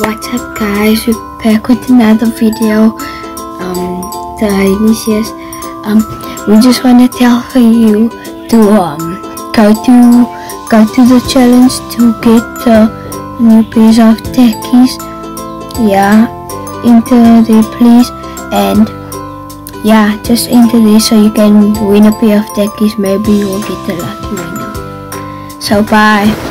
What's up guys, we're back with another video. Um, the Initius. Um, we just want to tell you to um go to go to the challenge to get the new piece of techies. Yeah, enter the place and yeah, just enter this so you can win a pair of techies. Maybe you'll get the lucky winner. So bye.